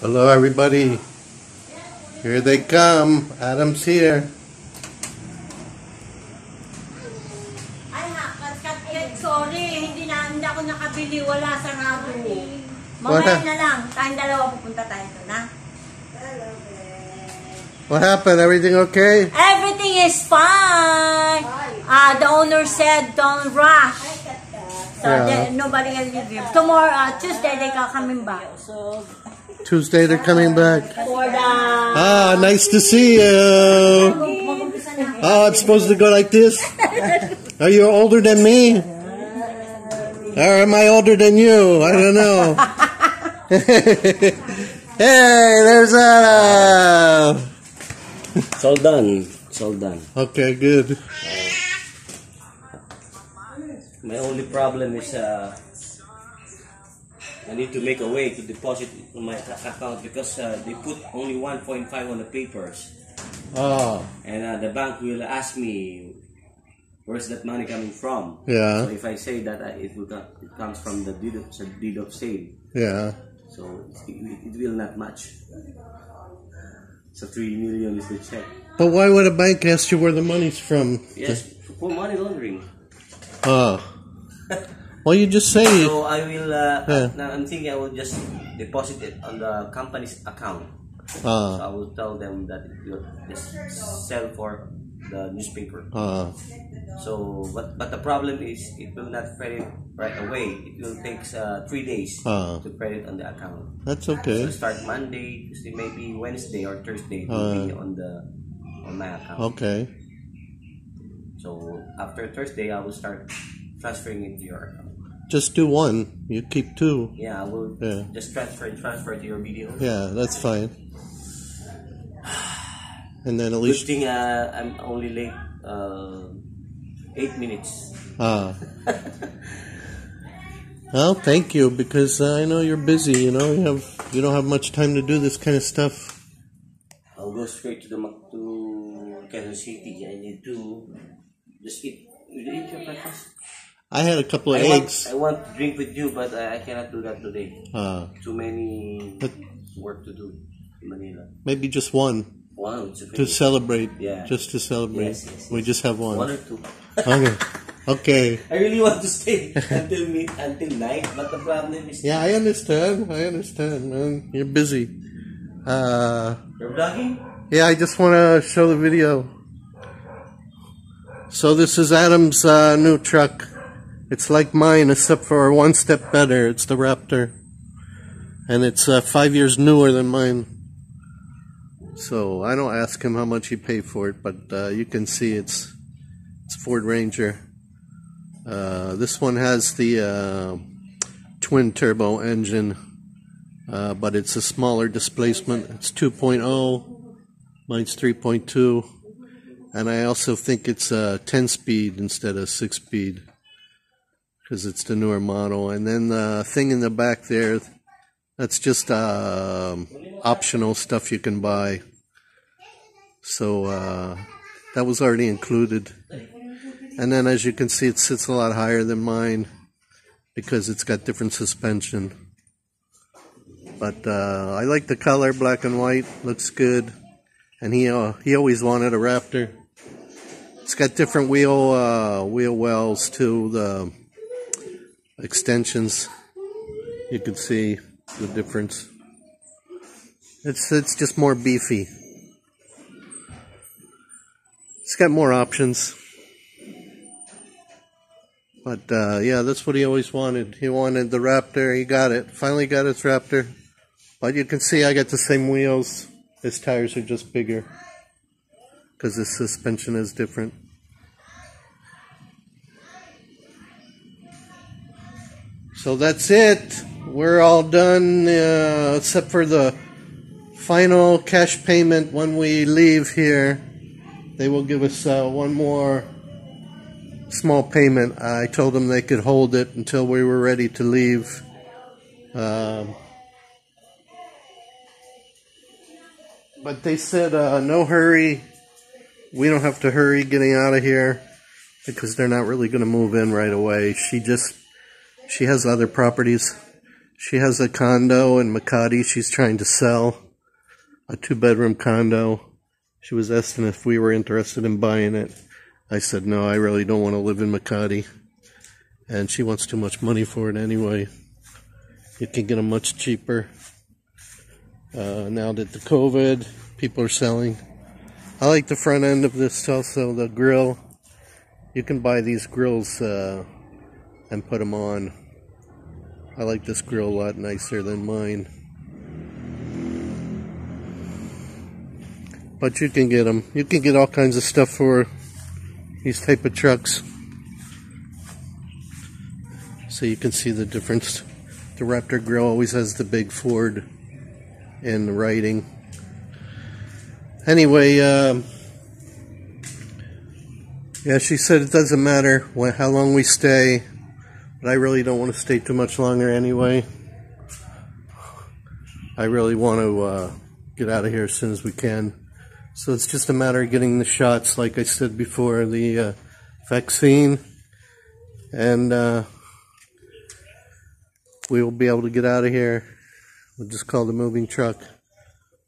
Hello, everybody. Here they come. Adam's here. Ay, kat, kat, kat, sorry, hindi na, hindi ako nakabili, wala sa rabo. Mamaya na lang, tayong dalawa pupunta tayo doon, ha? What happened? Everything okay? Everything is fine. Uh, the owner said don't rush. So Yeah. nobody will leave you. Tomorrow, uh, Tuesday, they are coming back. So Tuesday they're coming back. Ah, nice to see you. Oh, I'm supposed to go like this? Are you older than me? Or am I older than you? I don't know. hey, there's Adam. It's all done. It's all done. Okay, good. My only problem is uh, I need to make a way to deposit it on my account because uh, they put only 1.5 on the papers, Oh, and uh, the bank will ask me where's that money coming from. Yeah. So if I say that uh, it will it comes from the deed of, the deed of sale, yeah. so it, it will not match. So three million is the check. But why would a bank ask you where the money's from? Yes, for money laundering. Oh. Well, you just say it. So I will. Uh, Yeah. Now I'm thinking I will just deposit it on the company's account. So Uh, I will tell them that it will just sell for the newspaper. uh, So, but but the problem is it will not credit right away. It will take uh, three days Ah. to credit on the account. that's okay. So start Monday, Tuesday, maybe Wednesday or Thursday be on the on my account. Okay. So after Thursday, I will start transferring it to your account. Just do one. You keep two. Yeah, I will Yeah. just transfer transfer to your video. Yeah, that's fine. And then at Good least, thing uh, I'm only late uh, eight minutes. uh, well, thank you because uh, I know you're busy. You know, you have you don't have much time to do this kind of stuff. I'll go straight to the Mac- to Quezon City. I need to just eat. You eat your breakfast. I had a couple of I want, eggs. I want to drink with you, but I, I cannot do that today. Uh, Too many but work to do in Manila. maybe just one Wow, it's okay. to celebrate. Yeah. Just to celebrate. Yes, yes, We just have One one. or two. Okay. Okay. I really want to stay until mid until night, but the problem is Yeah, I understand. I understand, man. You're busy. Uh, you're vlogging. yeah, I just want to show the video. So this is Adam's uh, new truck. It's like mine, except for one step better. It's the Raptor, and it's uh, five years newer than mine. So I don't ask him how much he paid for it, but uh, you can see it's it's Ford Ranger. Uh, this one has the uh, twin turbo engine, uh, but it's a smaller displacement. It's 2.0, mine's 3.2, and I also think it's a 10 speed instead of 6 speed because it's the newer model. And then the thing in the back there, that's just um, optional stuff you can buy. So uh, that was already included. And then as you can see, it sits a lot higher than mine because it's got different suspension. But uh, I like the color, black and white, looks good. And he uh, he always wanted a Raptor. It's got different wheel uh, wheel wells too, the extensions. You can see the difference. It's it's just more beefy. It's got more options. But uh, yeah, that's what he always wanted. He wanted the Raptor. He got it. Finally got his Raptor. But you can see I got the same wheels. His tires are just bigger because the suspension is different. So that's it. We're all done uh, except for the final cash payment when we leave here. They will give us uh, one more small payment. I told them they could hold it until we were ready to leave. Um, but they said uh, no hurry. We don't have to hurry getting out of here because they're not really going to move in right away. She just she has other properties She has a condo in Makati she's trying to sell, a two bedroom condo. She was asking if we were interested in buying it. I said, no, I really don't want to live in Makati. And she wants too much money for it anyway. You can get them much cheaper. Uh, now that the COVID, people are selling. I like the front end of this also, the grill. You can buy these grills uh, and put them on. I like this grill a lot nicer than mine. But you can get them. You can get all kinds of stuff for these type of trucks. So you can see the difference. The Raptor grill always has the big Ford in the writing. Anyway, um, yeah, she said it doesn't matter how long we stay, but I really don't want to stay too much longer anyway. I really want to uh, get out of here as soon as we can. So it's just a matter of getting the shots, like I said before, the uh, vaccine, and uh, we will be able to get out of here. We'll just call the moving truck.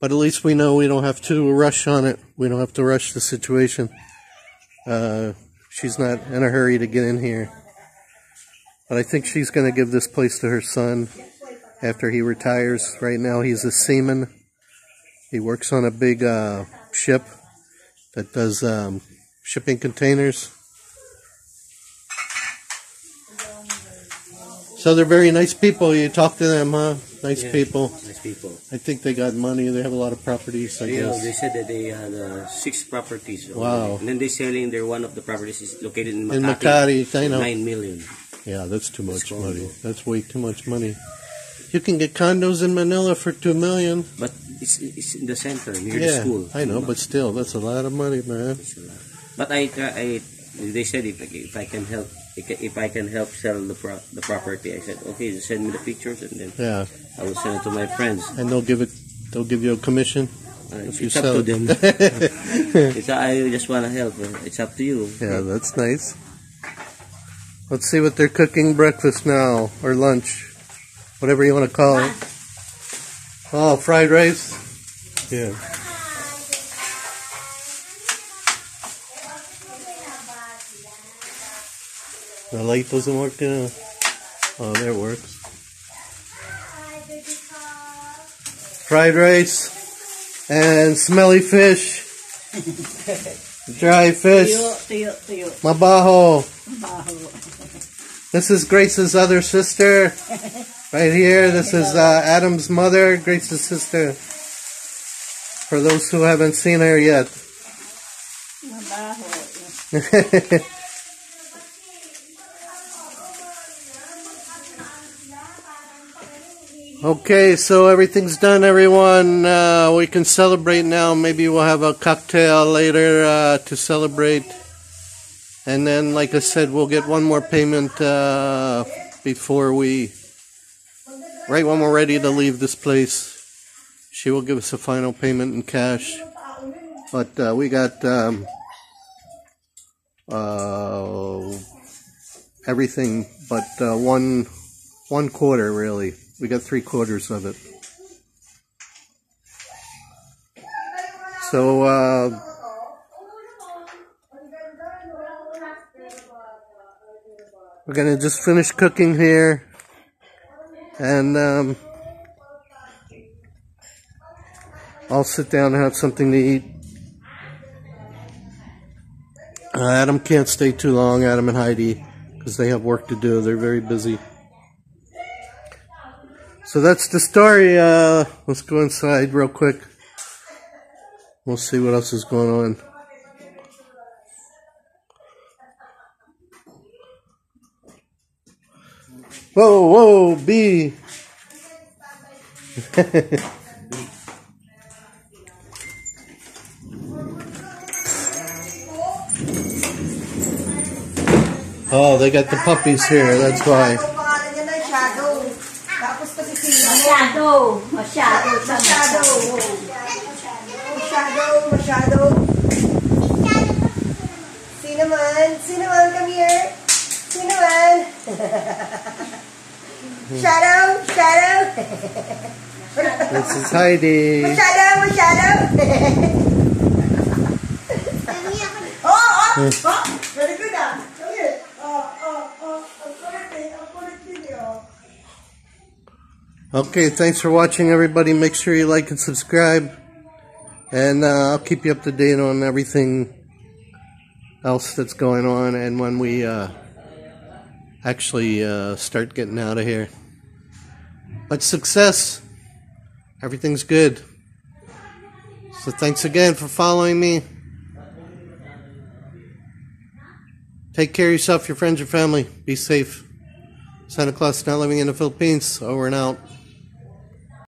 But at least we know we don't have to rush on it. We don't have to rush the situation. Uh, she's not in a hurry to get in here. But I think she's going to give this place to her son after he retires. Right now he's a seaman. He works on a big uh, ship that does um, shipping containers. So they're very nice people. You talk to them, huh? Nice Yeah. people. Nice people. I think they got money. They have a lot of properties, I know, guess. they said that they had uh, six properties. already. Wow. And then they're selling their one of the properties is located in In Makati. Makati, I know. Nine million. Yeah, that's too much That's money. That's way too much money. You can get condos in Manila for two million. But it's, it's in the center near the Yeah, school. I know, but still, that's a lot of money, man. It's a lot. But I, try, I they said if, if I can help if I can help sell the pro, the property, I said okay, just send me the pictures and then Yeah, I will send it to my friends. and they'll give it. They'll give you a commission. Uh, If it's you up sell to them. it's, I just want to help. uh, It's up to you. Yeah, that's nice. Let's see what they're cooking breakfast now or lunch, whatever you want to call it. Oh, fried rice. Yeah. The light doesn't work. Uh, oh, there it works. Fried rice and smelly fish, dry fish. Tuyo. Mabaho. This is Grace's other sister. Right here. This is uh, Adam's mother, Grace's sister. For those who haven't seen her yet. Okay, so everything's done, everyone. Uh, we can celebrate now. Maybe we'll have a cocktail later uh, to celebrate. And then, like I said, we'll get one more payment uh, before we, right when we're ready to leave this place. She will give us a final payment in cash. But uh, we got um, uh, everything but uh, one one quarter, really. We got three quarters of it. So, we're gonna just finish cooking here, and um, I'll sit down and have something to eat. Uh, Adam can't stay too long, Adam and Heidi, because they have work to do. They're very busy. So that's the story. Uh, let's go inside real quick. We'll see what else is going on. Whoa, whoa, B. oh, they got the puppies here. That's why. Masyado. Masyado. Masyado. Masyado. Masyado. Sino man? Come here. Sino man? Shadow, shadow. This is Heidi. Shadow, shadow. oh, oh, oh. Very good ah. Oh, oh, oh. Ang kulit. Ang kulit din oh. Okay, thanks for watching, everybody. Make sure you like and subscribe. And uh, I'll keep you up to date on everything else that's going on and when we uh, actually uh, start getting out of here. But success. Everything's good. So thanks again for following me. Take care of yourself, your friends, your family. Be safe. Santa Claus not living in the Philippines. Over and out.